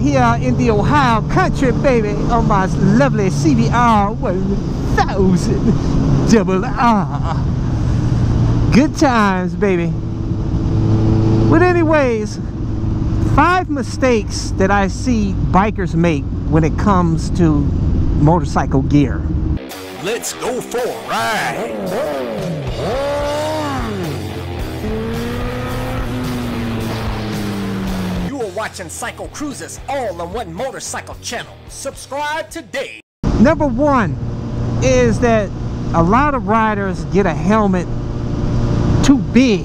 here in the Ohio country, baby, on my lovely CBR 1000 double R. Good times, baby. But anyways, five mistakes that I see bikers make when it comes to motorcycle gear. Let's go for a ride. Watching CycleCruza's all on one motorcycle channel. Subscribe today. Number one is that a lot of riders get a helmet too big.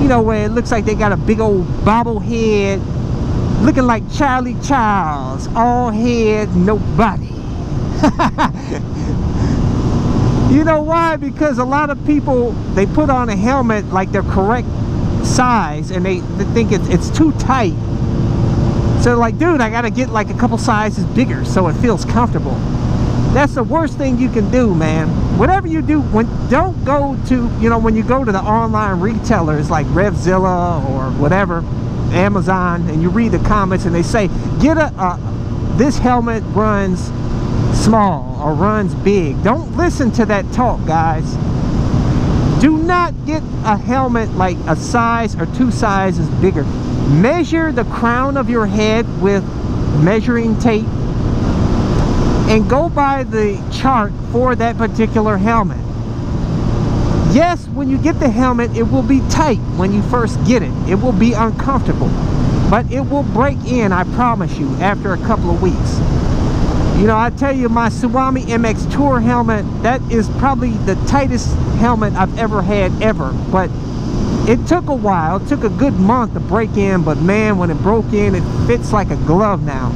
You know, where it looks like they got a big old bobblehead, looking like Charlie Charles, all head, no body. you know why? Because a lot of people, they put on a helmet like their correct size and they, they think it's, it's too tight. So like, dude, I gotta get like a couple sizes bigger so it feels comfortable. That's the worst thing you can do, man. Whatever you do, when don't go to, you know, when you go to the online retailers like Revzilla or whatever, Amazon, and you read the comments and they say, get a, a this helmet runs small or runs big. Don't listen to that talk, guys. Do not get a helmet like a size or two sizes bigger. Measure the crown of your head with measuring tape and go by the chart for that particular helmet. Yes, when you get the helmet, it will be tight when you first get it. It will be uncomfortable, but it will break in, I promise you, after a couple of weeks. You know, I tell you, my Suomy MX Tour helmet, that is probably the tightest helmet I've ever had, ever. But it took a while. It took a good month to break in, but man, when it broke in, it fits like a glove now.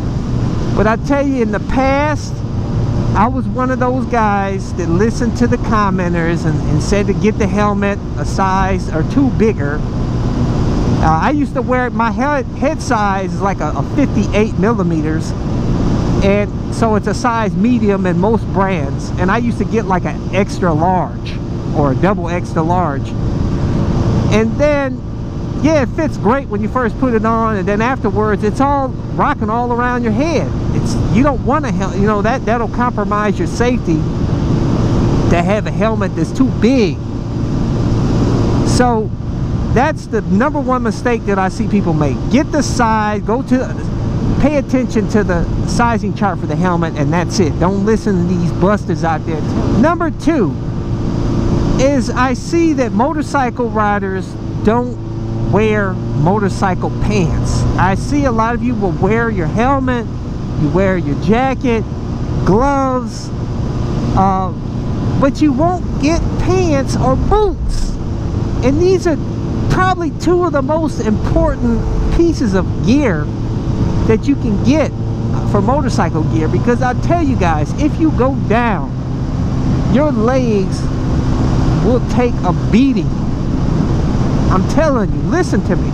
But I tell you, in the past, I was one of those guys that listened to the commenters and, and said to get the helmet a size or two bigger. Uh, I used to wear my head, head size is like a, a 58 millimeters and so it's a size medium in most brands. And I used to get like an extra large or a double extra large. And then yeah it fits great when you first put it on. And then afterwards it's all rocking all around your head. It's you don't want to you know that that'll compromise your safety to have a helmet that's too big. So that's the number one mistake that I see people make. Get the size go to pay attention to the sizing chart for the helmet and that's it. Don't listen to these busters out there. Number two is I see that motorcycle riders don't wear motorcycle pants. I see a lot of you will wear your helmet you wear your jacket gloves uh, but you won't get pants or boots. And these are probably two of the most important pieces of gear that you can get for motorcycle gear because I'll tell you guys if you go down your legs will take a beating. I'm telling you listen to me.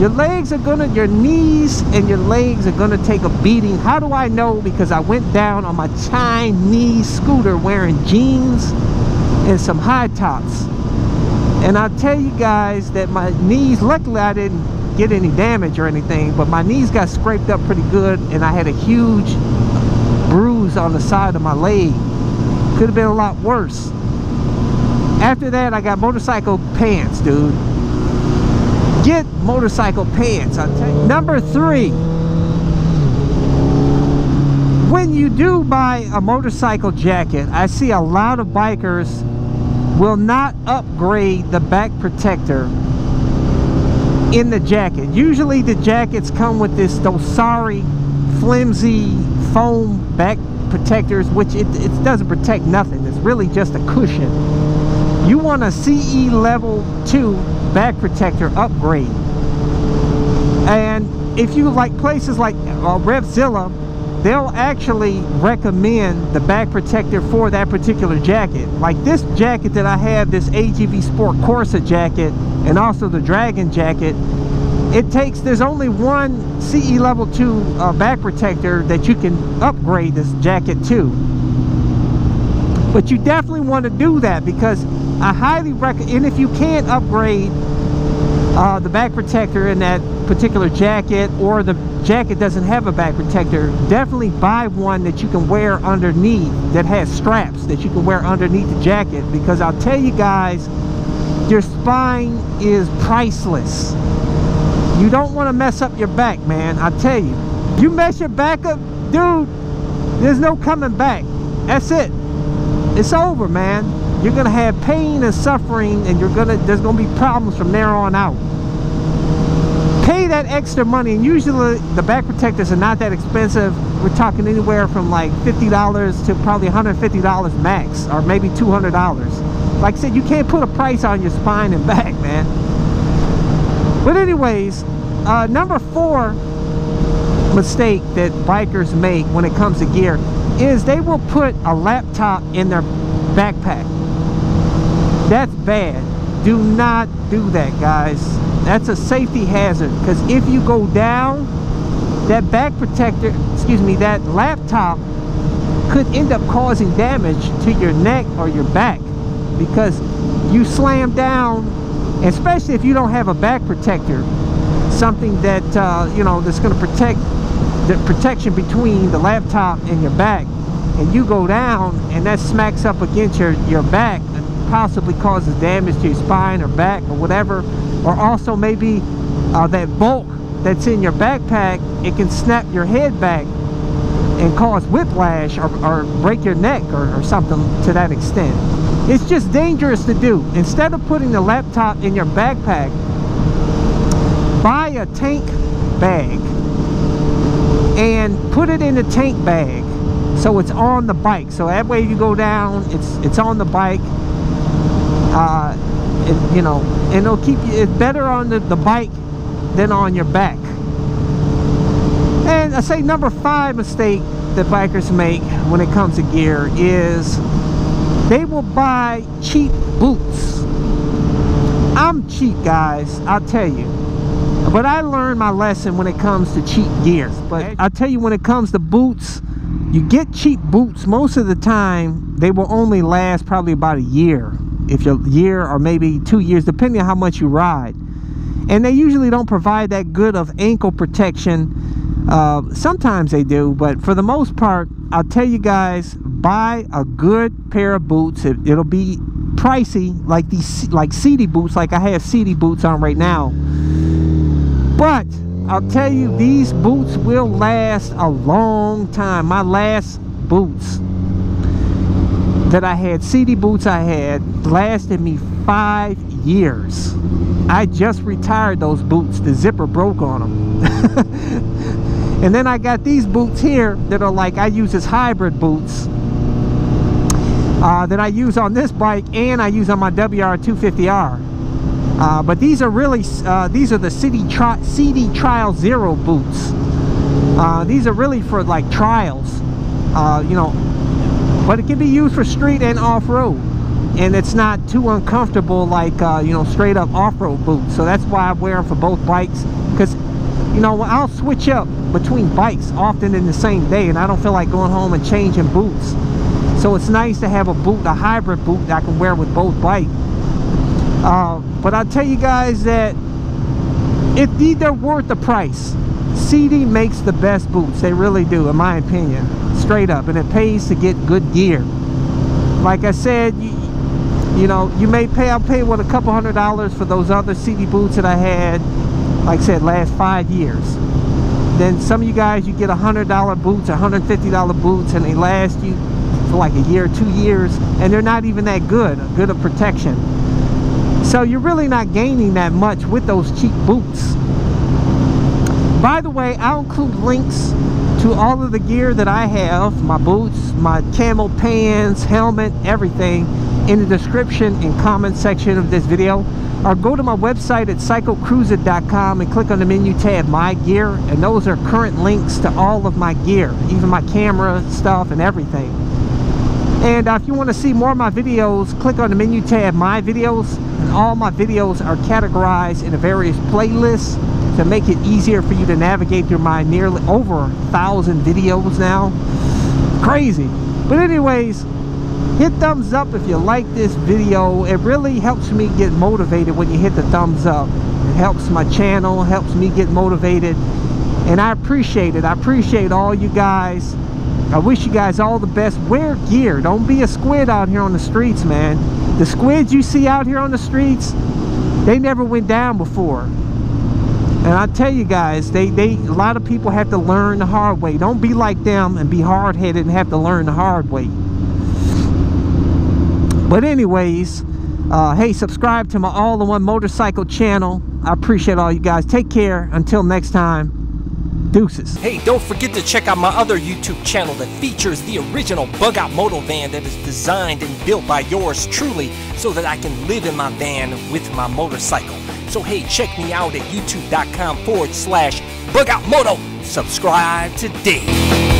Your legs are gonna your knees and your legs are gonna take a beating. How do I know? Because I went down on my Chinese scooter wearing jeans and some high tops. And I'll tell you guys that my knees luckily I didn't get any damage or anything but my knees got scraped up pretty good and I had a huge bruise on the side of my leg. Could have been a lot worse. After that I got motorcycle pants dude. Get motorcycle pants I'll tell you. Number three. When you do buy a motorcycle jacket I see a lot of bikers will not upgrade the back protector in the jacket. Usually the jackets come with this sorry flimsy foam back protectors which it, it doesn't protect nothing. It's really just a cushion. You want a CE level 2 back protector upgrade. And if you like places like uh, Revzilla, they'll actually recommend the back protector for that particular jacket. Like this jacket that I have, this AGV Sport Corsa jacket, and also the Dragon jacket, it takes, there's only one CE level 2 uh, back protector that you can upgrade this jacket to. But you definitely want to do that because I highly recommend, and if you can't upgrade uh, the back protector in that particular jacket or the jacket doesn't have a back protector, definitely buy one that you can wear underneath that has straps that you can wear underneath the jacket because I'll tell you guys, your spine is priceless. You don't want to mess up your back, man. I tell you. You mess your back up, dude, there's no coming back. That's it. It's over, man. You're going to have pain and suffering and you're going to there's going to be problems from there on out. Pay that extra money and usually the back protectors are not that expensive. We're talking anywhere from like $50 to probably $150 max or maybe $200. Like I said, you can't put a price on your spine and back, man. But anyways, uh, number four mistake that bikers make when it comes to gear is they will put a laptop in their backpack. That's bad. Do not do that, guys. That's a safety hazard because if you go down, that back protector, excuse me, that laptop could end up causing damage to your neck or your back because you slam down especially if you don't have a back protector something that uh, you know that's going to protect the protection between the laptop and your back. And you go down and that smacks up against your your back and possibly causes damage to your spine or back or whatever. Or also maybe uh, that bulk that's in your backpack it can snap your head back and cause whiplash or, or break your neck or, or something to that extent it's just dangerous to do. Instead of putting the laptop in your backpack, buy a tank bag and put it in the tank bag so it's on the bike. So that way you go down, it's it's on the bike. Uh, it, you know, and it'll keep you. It's better on the, the bike than on your back. And I say number five mistake that bikers make when it comes to gear is they will buy cheap boots. I'm cheap, guys, I'll tell you. But I learned my lesson when it comes to cheap gear. But I'll tell you, when it comes to boots, you get cheap boots, most of the time, they will only last probably about a year. If you're a year or maybe two years, depending on how much you ride. And they usually don't provide that good of ankle protection. Uh, sometimes they do, but for the most part, I'll tell you guys, buy a good pair of boots. It, will be pricey, like these, like Sidi boots, like I have Sidi boots on right now. But I'll tell you, these boots will last a long time. My last boots that I had, Sidi boots I had, lasted me five years. I just retired those boots. The zipper broke on them. And then I got these boots here that are like I use as hybrid boots uh, that I use on this bike and I use on my WR250R. Uh, but these are really, uh, these are the Sidi tri Sidi Trial Zero boots. Uh, these are really for like trials, uh, you know, but it can be used for street and off-road. And it's not too uncomfortable like, uh, you know, straight up off-road boots. So that's why I wear them for both bikes. Because, you know, I'll switch up between bikes often in the same day and I don't feel like going home and changing boots. So it's nice to have a boot, a hybrid boot that I can wear with both bikes. Uh, but I'll tell you guys that if they're worth the price. Sidi makes the best boots. They really do, in my opinion. Straight up. And it pays to get good gear. Like I said, you, you know, you may pay, I'll pay, what, a couple hundred dollars for those other Sidi boots that I had, like I said, last five years. Then some of you guys, you get a $100 boots, $150 boots, and they last you for like a year, two years, and they're not even that good, good of protection. So you're really not gaining that much with those cheap boots. By the way, I'll include links to all of the gear that I have, my boots, my camo pants, helmet, everything, in the description and comment section of this video or go to my website at cyclecruza.com and click on the menu tab my gear and those are current links to all of my gear even my camera stuff and everything and uh, if you want to see more of my videos click on the menu tab my videos. And all my videos are categorized in a various playlists to make it easier for you to navigate through my nearly over a thousand videos now. Crazy. But anyways hit thumbs up if you like this video. It really helps me get motivated when you hit the thumbs up. It helps my channel helps me get motivated. And I appreciate it. I appreciate all you guys. I wish you guys all the best. Wear gear. Don't be a squid out here on the streets, man. The squids you see out here on the streets, they never went down before. And I tell you guys, they, they a lot of people have to learn the hard way. Don't be like them and be hard-headed and have to learn the hard way. But anyways, uh, hey, subscribe to my all-in-one motorcycle channel. I appreciate all you guys. Take care. Until next time. Deuces. Hey, don't forget to check out my other YouTube channel that features the original bug out moto van that is designed and built by yours truly so that I can live in my van with my motorcycle. So hey, check me out at youtube.com forward slash bug out moto. Subscribe today.